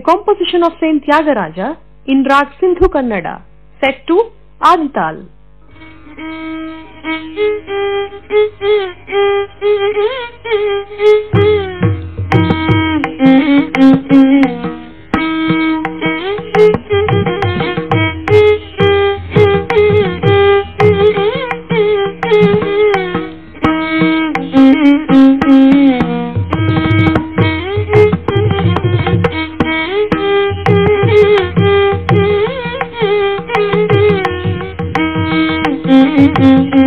Composition of Saint Tyagaraja in Rag Sindhu Kannada, set to Adital. Mm-hmm.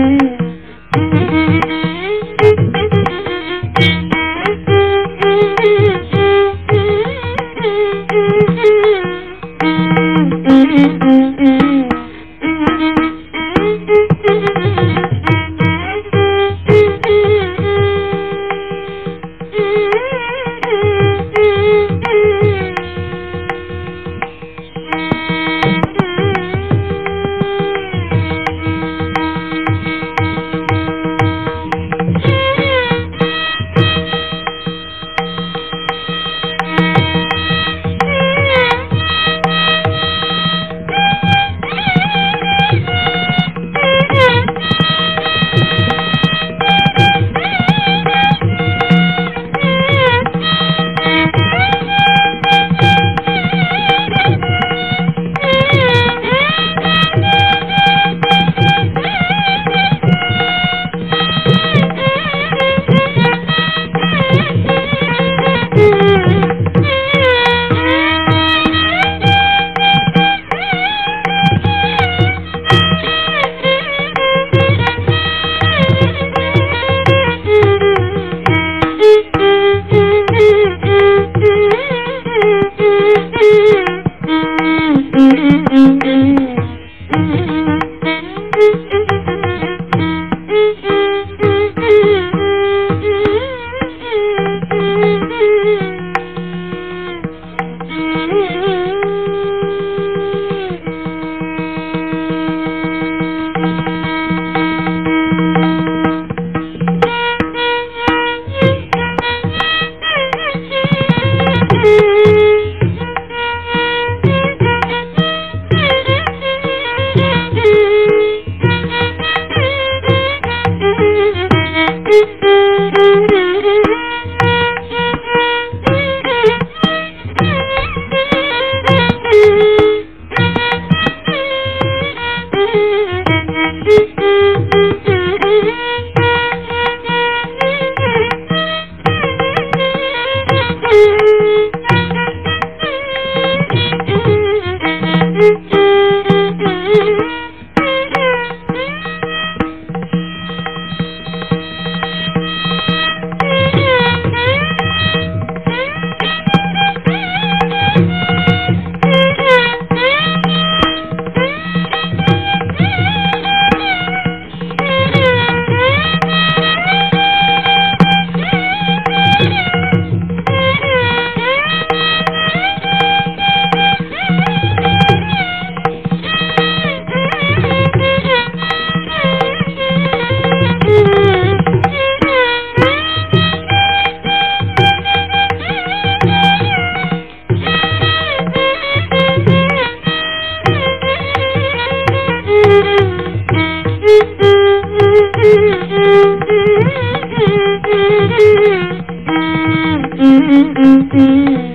Mm-mm-mm.